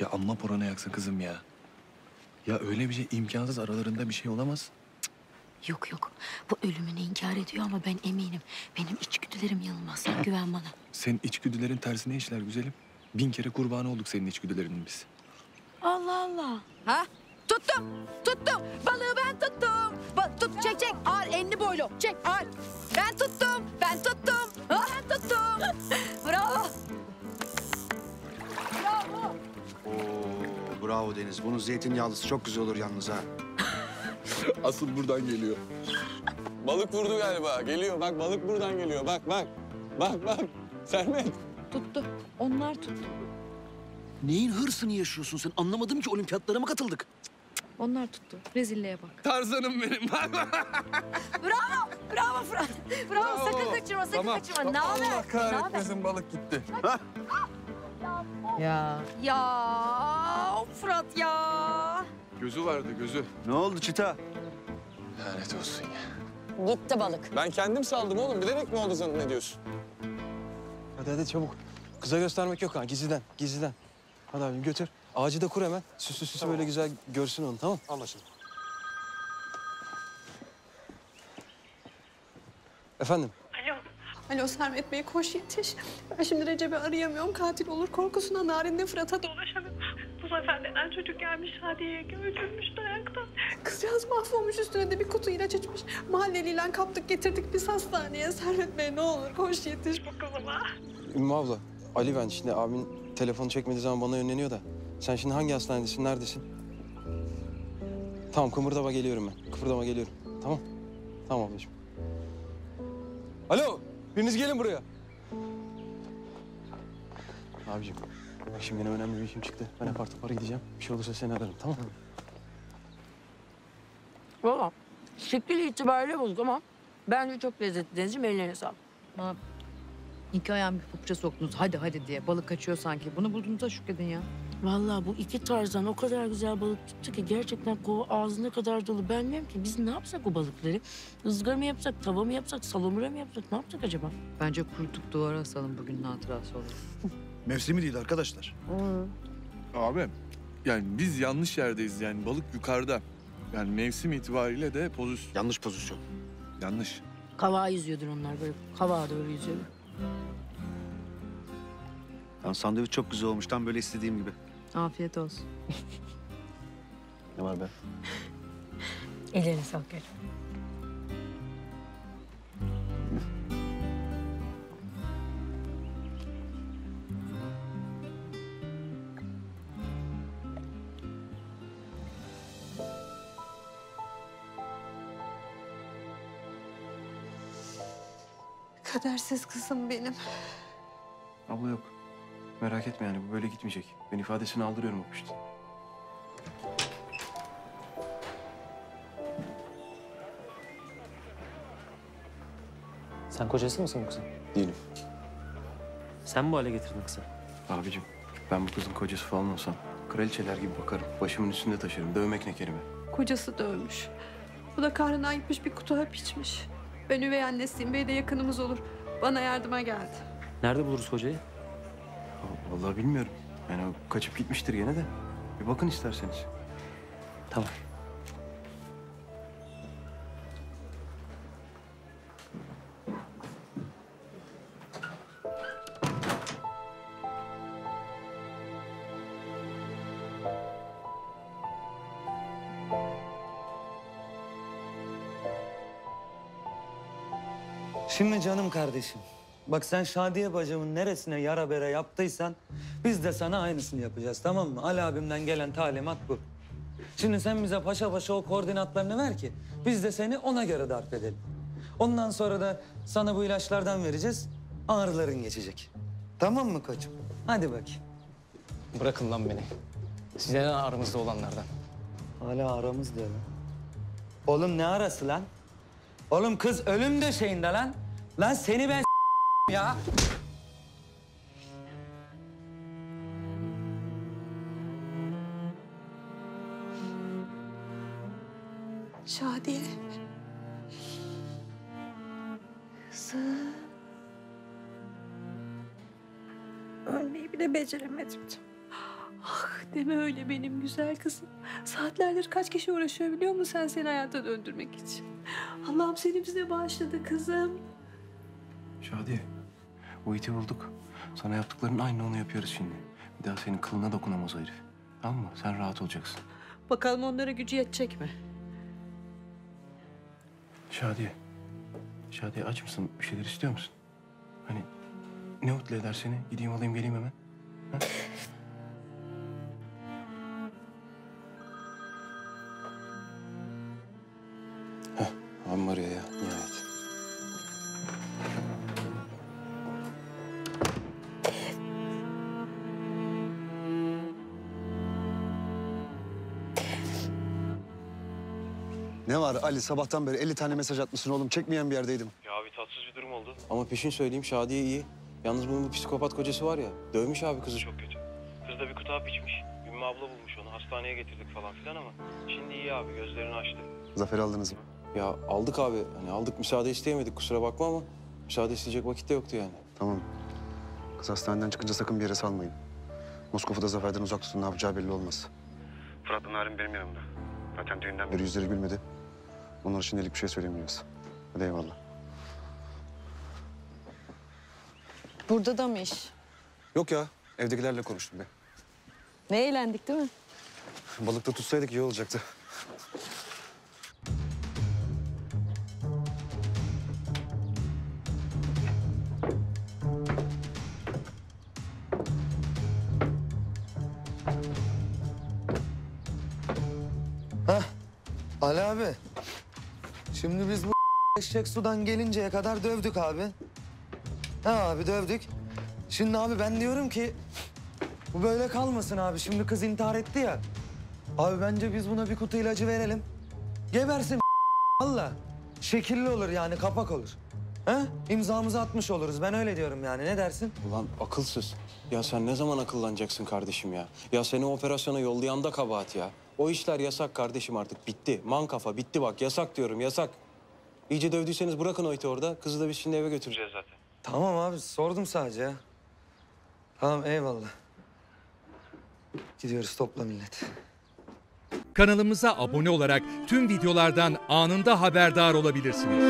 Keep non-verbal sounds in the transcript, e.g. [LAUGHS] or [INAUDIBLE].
Ya amma porana yaksın kızım ya. Ya öyle bir şey imkansız aralarında bir şey olamaz. Yok yok. Bu ölümünü inkar ediyor ama ben eminim. Benim içgüdülerim yanılmaz. Sen güven bana. Senin içgüdülerin tersine işler güzelim. Bin kere kurbanı olduk senin içgüdülerinin biz. Allah Allah. Ha? Tuttum. Tuttum. Balığı ben tuttum. Ba- tut çek çek. Ağır enli boylu. Çek ağır. Ben tuttum. Ben tuttum. Ben tuttum. [LAUGHS] Bravo. Bravo Deniz. Bunun zeytinyağlısı çok güzel olur yalnız ha. [LAUGHS] Asıl buradan geliyor. Balık vurdu galiba. Geliyor bak balık buradan geliyor. Bak bak. Bak bak. Sermet. Tuttu. Onlar tuttu. Neyin hırsını yaşıyorsun sen? Anlamadım ki olimpiyatlara mı katıldık? Onlar tuttu. Rezilliğe bak. Tarzanım benim. [LAUGHS] Bravo. Bravo Fırat. Bravo. Sakın kaçırma. Sakın kaçırma. Ne haber? Allah kahretmesin balık gitti. Ya. Ya Fırat ya. gözü vardı gözü. Ne oldu Çita? Lanet olsun ya. Gitti balık. Ben kendim saldım oğlum. Bilerek mi oldu zannediyorsun? Hadi hadi çabuk. Kıza göstermek yok ha gizliden gizliden. Hadi abim götür. Ağacı da kur hemen. Süslü süslü böyle güzel görsün onu tamam Anlaşıldı. Efendim? Alo Sermet Bey koş yetiş. Ben şimdi Recep'i arayamıyorum. Katil olur korkusundan narinde Fırat'a da sefer neden çocuk gelmiş Şadiye'ye öldürmüş dayakta. Kızcağız mahvolmuş üstüne de bir kutu ilaç içmiş. Mahalleliyle kaptık getirdik biz hastaneye. Sermet Bey ne olur koş yetiş bu kızıma. Ümmü abla. Ali ben şimdi abin telefonu çekmediği zaman bana yönleniyor da. Sen şimdi hangi hastanedesin? Neredesin? Tamam kımırdama geliyorum ben. Kıpırdama geliyorum. Tamam. Tamam ablacığım. Alo. Biriniz gelin buraya. Abicim. Bak şimdi benim önemli bir işim çıktı. Ben apar topar gideceğim. Bir şey olursa seni ararım tamam mı? Valla şekil itibariyle bozuk ama bence çok lezzetli Denizciğim. Ellerine sağlık. Bana iki ayağımı bir papuça soktunuz. Hadi hadi diye. Balık kaçıyor sanki. Bunu bulduğunuza şükredin ya. Vallahi bu iki tarzdan o kadar güzel balık tuttu ki gerçekten kova ağzına kadar dolu. Ben diyorum ki biz ne yapsak o balıkları? Izgara mı yapsak, tava mı yapsak, salamura mı yapsak? Ne yapsak acaba? Bence kurutup duvara asalım bugünün hatırası olur. Mevsimi değil arkadaşlar. Abi yani biz yanlış yerdeyiz yani balık yukarıda. Yani mevsim itibariyle de pozisyon Yanlış pozisyon. yanlış. Kavağa yüzüyordur onlar böyle. Kavağa doğru yüzüyordur. Lan sandviç çok güzel olmuş. Tam böyle istediğim gibi. Afiyet olsun. Ne var be? Ellerine sağlık. Elif. Kadersiz kızım benim. Abla yok. Merak etme yani bu böyle gitmeyecek. Ben ifadesini aldırıyorum Opuş'ta. Sen kocası mısın bu kızın? Değilim. Sen mi bu hale getirdin kızı? Abicim ben bu kızın kocası falan olsam kraliçeler gibi bakarım. Başımın üstünde taşırım. Dövmek ne kelime. Kocası dövmüş. Bu da kahrına gitmiş bir kutu hap içmiş. Ben üvey annesiyim. Bey de yakınımız olur. Bana yardıma geldi. Nerede buluruz kocayı? Vallahi bilmiyorum. Yani o kaçıp gitmiştir gene de. Bir bakın isterseniz. Tamam. Şimdi canım kardeşim. Bak sen Şadiye bacımın neresine yara bere yaptıysan biz de sana aynısını yapacağız tamam mı? Ali abimden gelen talimat bu. Şimdi sen bize paşa paşa o koordinatlarını ver ki biz de seni ona göre darp edelim. Ondan sonra da sana bu ilaçlardan vereceğiz. Ağrıların geçecek. Tamam mı koçum? Hadi bakayım. Bırakın lan beni. Size ne aramızda olanlardan? Hala aramız diyor lan. Oğlum ne arası lan? Oğlum kız ölüm döşeğinde lan. Lan seni ben ya. Şadiye. Kızım. Ölmeyi bile beceremedim. Ah deme öyle benim güzel kızım. Saatlerdir kaç kişi uğraşıyor biliyor musun sen seni hayata döndürmek için. Allah'ım seni bize bağışladı kızım. Şadiye, o iti bulduk. Sana yaptıklarının aynı onu yapıyoruz şimdi. Bir daha senin kılına dokunamaz o herif. Tamam mı? Sen rahat olacaksın. Bakalım onlara gücü yetecek mi? Şadiye. Şadiye aç mısın? Bir şeyler istiyor musun? Hani ne mutlu eder seni? Gideyim alayım geleyim hemen. Ha? Ne var Ali sabahtan beri 50 tane mesaj atmışsın oğlum. Çekmeyen bir yerdeydim. Ya abi tatsız bir durum oldu. Ama peşin söyleyeyim Şadiye iyi. Yalnız bunun bu psikopat kocası var ya. Dövmüş abi kızı. Çok kötü. Kız da bir kutu hap içmiş. Ümmü abla bulmuş onu. Hastaneye getirdik falan filan ama. Şimdi iyi abi gözlerini açtı. Zafer aldınız mı? Ya aldık abi. Hani aldık müsaade isteyemedik kusura bakma ama. Müsaade isteyecek vakit de yoktu yani. Tamam. Kız hastaneden çıkınca sakın bir yere salmayın. Moskova'da Zafer'den uzak tutun ne yapacağı belli olmaz. Fırat'la Narin benim yanımda. Zaten düğünden beri yüzleri gülmedi. Onlar şimdilik bir şey söylemiyoruz. Hadi eyvallah. Burada da mı iş? Yok ya evdekilerle konuştum ben. Ne eğlendik değil mi? Balıkta tutsaydık iyi olacaktı. Ali abi. Şimdi biz bu [LAUGHS] eşek sudan gelinceye kadar dövdük abi. Ha abi dövdük. Şimdi abi ben diyorum ki bu böyle kalmasın abi. Şimdi kız intihar etti ya. Abi bence biz buna bir kutu ilacı verelim. Gebersin [LAUGHS] valla. Şekilli olur yani kapak olur. Ha? İmzamızı atmış oluruz. Ben öyle diyorum yani. Ne dersin? Ulan akılsız. Ya sen ne zaman akıllanacaksın kardeşim ya? Ya seni operasyona yollayan da kabahat ya. O işler yasak kardeşim artık bitti. Man kafa bitti bak yasak diyorum yasak. İyice dövdüyseniz bırakın o iti orada. Kızı da biz şimdi eve götüreceğiz zaten. Tamam abi sordum sadece ya. Tamam eyvallah. Gidiyoruz topla millet. Kanalımıza abone olarak tüm videolardan anında haberdar olabilirsiniz.